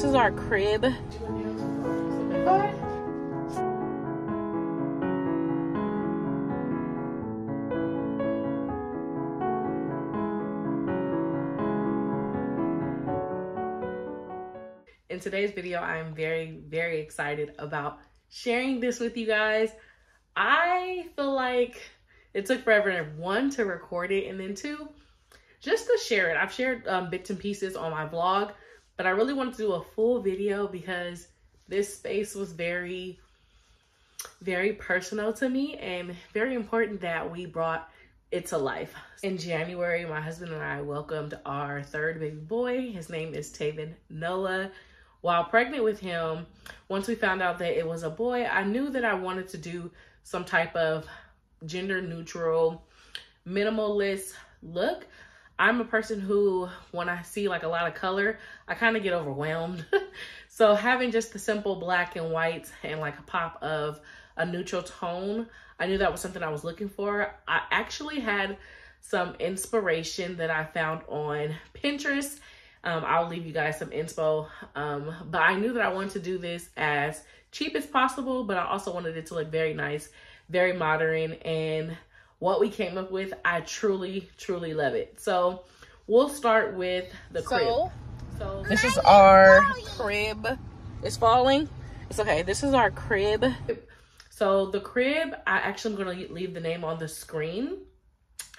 This is our crib. In today's video, I'm very, very excited about sharing this with you guys. I feel like it took forever, one, to record it, and then two, just to share it. I've shared um, bits and pieces on my vlog, but I really wanted to do a full video because this space was very, very personal to me and very important that we brought it to life. In January, my husband and I welcomed our third baby boy. His name is Taven Noah. While pregnant with him, once we found out that it was a boy, I knew that I wanted to do some type of gender neutral, minimalist look. I'm a person who, when I see like a lot of color, I kind of get overwhelmed. so having just the simple black and white and like a pop of a neutral tone, I knew that was something I was looking for. I actually had some inspiration that I found on Pinterest. Um, I'll leave you guys some inspo. Um, but I knew that I wanted to do this as cheap as possible, but I also wanted it to look very nice, very modern, and what we came up with, I truly, truly love it. So we'll start with the crib. So, so this is our crib. It's falling. It's okay. This is our crib. So the crib, I actually am going to leave the name on the screen.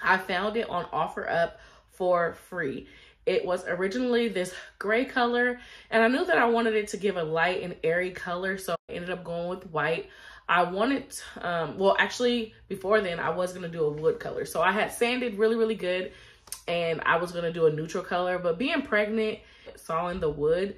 I found it on OfferUp for free. It was originally this gray color, and I knew that I wanted it to give a light and airy color, so I ended up going with white. I wanted, um, well, actually, before then, I was going to do a wood color. So I had sanded really, really good, and I was going to do a neutral color. But being pregnant, sawing the wood,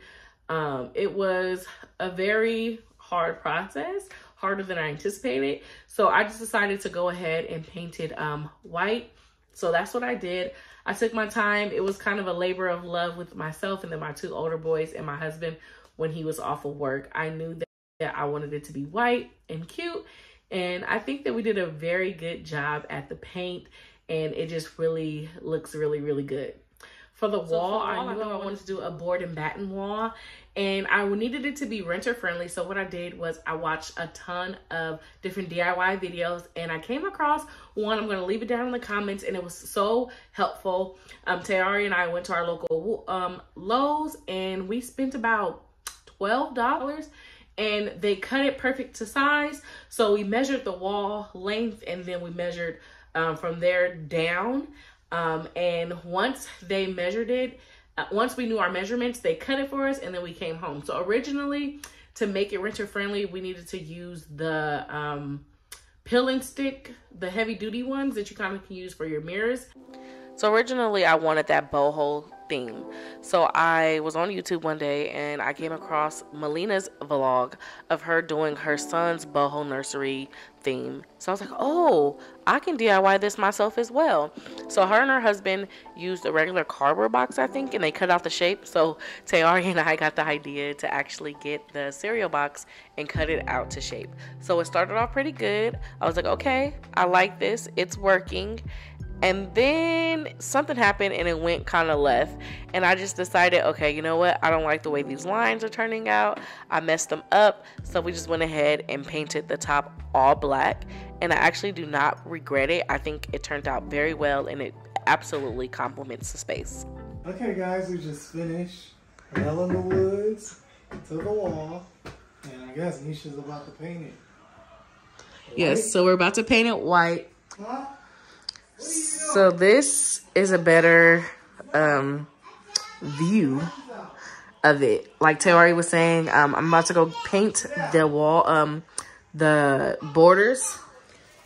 um, it was a very hard process, harder than I anticipated. So I just decided to go ahead and paint it um, white. So that's what I did. I took my time. It was kind of a labor of love with myself and then my two older boys and my husband when he was off of work. I knew that I wanted it to be white and cute. And I think that we did a very good job at the paint and it just really looks really, really good. For the, so wall, for the wall, I knew I, I wanted to do a board and batten wall and I needed it to be renter friendly. So what I did was I watched a ton of different DIY videos and I came across one. I'm going to leave it down in the comments and it was so helpful. Um, Tayari and I went to our local um, Lowe's and we spent about $12 and they cut it perfect to size. So we measured the wall length and then we measured um, from there down. Um, and once they measured it, uh, once we knew our measurements, they cut it for us and then we came home. So originally, to make it renter friendly, we needed to use the um, and stick, the heavy duty ones that you kind of can use for your mirrors. So originally I wanted that boho theme. So I was on YouTube one day and I came across Milena's vlog of her doing her son's boho nursery theme. So I was like, oh, I can DIY this myself as well. So her and her husband used a regular cardboard box, I think, and they cut out the shape. So Tayari and I got the idea to actually get the cereal box and cut it out to shape. So it started off pretty good. I was like, okay, I like this. It's working. And then something happened and it went kind of left. And I just decided, okay, you know what? I don't like the way these lines are turning out. I messed them up. So we just went ahead and painted the top all black. And I actually do not regret it. I think it turned out very well and it absolutely complements the space. Okay, guys, we just finished Hell in the Woods to the wall. And I guess Nisha's about to paint it. White. Yes, so we're about to paint it white. Huh? So this is a better um, view of it. Like Tayari was saying, um, I'm about to go paint the wall, um, the borders.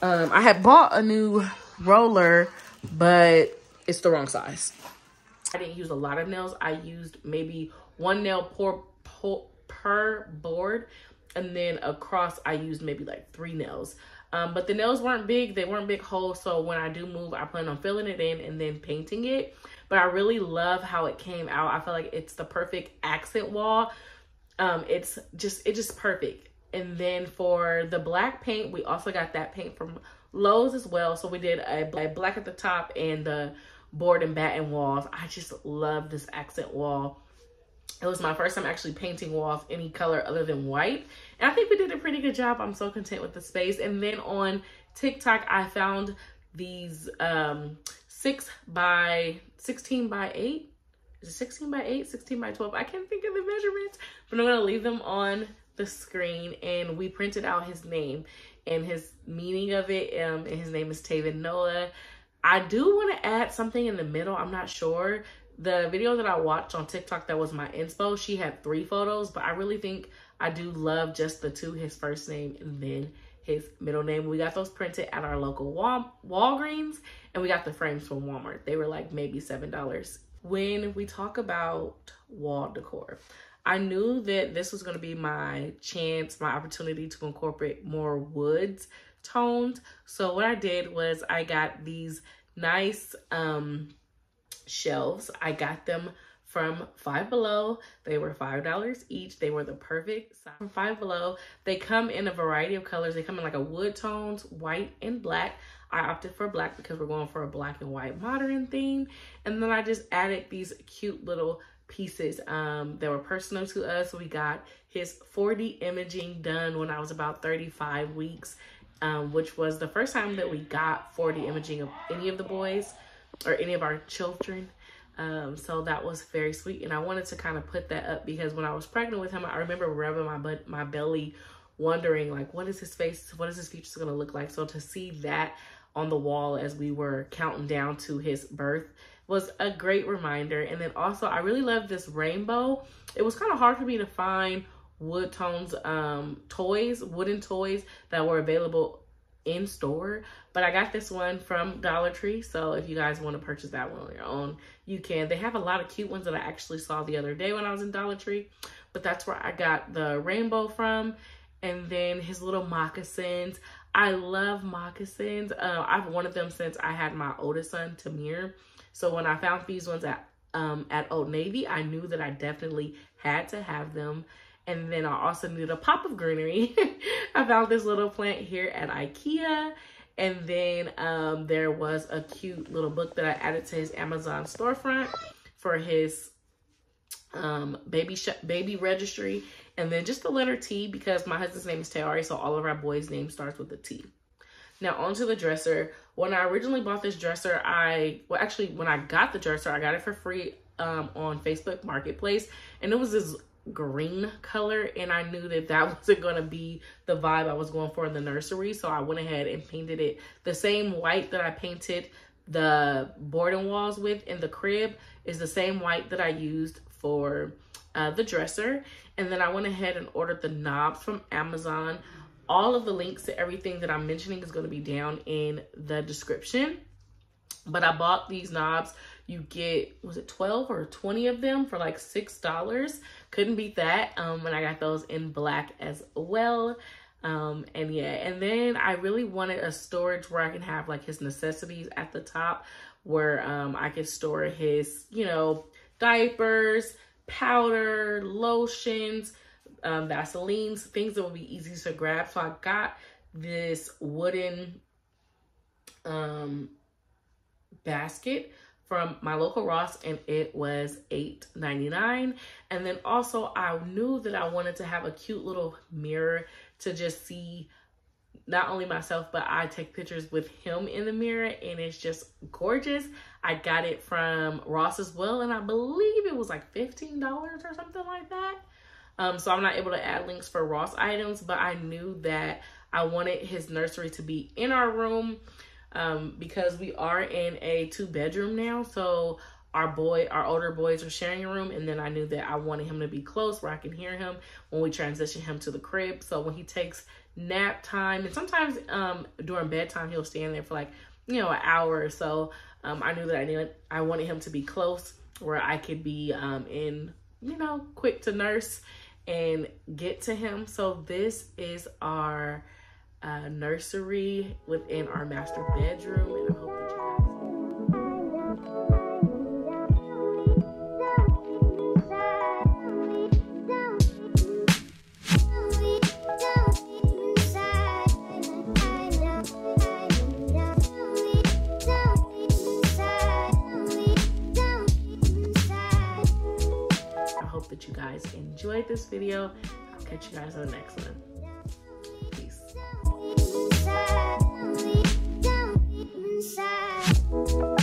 Um, I had bought a new roller, but it's the wrong size. I didn't use a lot of nails. I used maybe one nail per, per, per board. And then across, I used maybe like three nails. Um, but the nails weren't big. They weren't big holes. So when I do move, I plan on filling it in and then painting it. But I really love how it came out. I feel like it's the perfect accent wall. Um, it's just, it's just perfect. And then for the black paint, we also got that paint from Lowe's as well. So we did a black at the top and the board and batten walls. I just love this accent wall. It was my first time actually painting walls any color other than white. And I think we did a pretty good job. I'm so content with the space. And then on TikTok, I found these um, six by 16 by eight. Is it 16 by 8, 16 by 12? I can't think of the measurements, but I'm to leave them on the screen. And we printed out his name and his meaning of it. Um, and his name is Taven Noah. I do want to add something in the middle. I'm not sure the video that I watched on TikTok that was my inspo, she had three photos, but I really think I do love just the two, his first name and then his middle name. We got those printed at our local Wal Walgreens and we got the frames from Walmart. They were like maybe $7. When we talk about wall decor, I knew that this was going to be my chance, my opportunity to incorporate more woods tones. So what I did was I got these nice um shelves. I got them from Five Below. They were $5 each. They were the perfect size from Five Below. They come in a variety of colors. They come in like a wood tones, white and black. I opted for black because we're going for a black and white modern theme. And then I just added these cute little pieces um, that were personal to us. We got his 4D imaging done when I was about 35 weeks, um, which was the first time that we got 4D imaging of any of the boys or any of our children. Um, so that was very sweet. And I wanted to kind of put that up because when I was pregnant with him, I remember rubbing my butt, my belly, wondering like, what is his face? What is his future going to look like? So to see that on the wall as we were counting down to his birth was a great reminder. And then also I really love this rainbow. It was kind of hard for me to find wood tones um toys wooden toys that were available in store. But I got this one from Dollar Tree. So if you guys want to purchase that one on your own, you can. They have a lot of cute ones that I actually saw the other day when I was in Dollar Tree. But that's where I got the rainbow from. And then his little moccasins. I love moccasins. Uh, I've wanted them since I had my oldest son, Tamir. So when I found these ones at um, at Old Navy, I knew that I definitely had to have them. And then I also needed a pop of greenery. I found this little plant here at Ikea. And then um, there was a cute little book that I added to his Amazon storefront for his um, baby baby registry. And then just the letter T because my husband's name is Teari, so all of our boys' name starts with a T. Now onto the dresser. When I originally bought this dresser, I, well actually when I got the dresser, I got it for free um, on Facebook Marketplace. And it was this green color and I knew that that wasn't going to be the vibe I was going for in the nursery. So I went ahead and painted it the same white that I painted the boarding walls with in the crib is the same white that I used for uh, the dresser. And then I went ahead and ordered the knobs from Amazon. All of the links to everything that I'm mentioning is going to be down in the description. But I bought these knobs you get was it 12 or 20 of them for like six dollars? Couldn't beat that um and i got those in black as well. Um and yeah and then i really wanted a storage where i can have like his necessities at the top where um i could store his you know diapers powder lotions um vaselines things that would be easy to grab. So i got this wooden um basket from my local Ross and it was $8.99. And then also I knew that I wanted to have a cute little mirror to just see not only myself, but I take pictures with him in the mirror and it's just gorgeous. I got it from Ross as well and I believe it was like $15 or something like that. Um, so I'm not able to add links for Ross items, but I knew that I wanted his nursery to be in our room um, because we are in a two bedroom now. So our boy, our older boys are sharing a room. And then I knew that I wanted him to be close where I can hear him when we transition him to the crib. So when he takes nap time and sometimes um, during bedtime, he'll stand there for like, you know, an hour or so. Um, I knew that I needed, I wanted him to be close where I could be um, in, you know, quick to nurse and get to him. So this is our uh, nursery within our master bedroom. And I hope that you guys. That you guys enjoyed this video. I'll catch you guys on the next one inside. Don't leave, don't inside.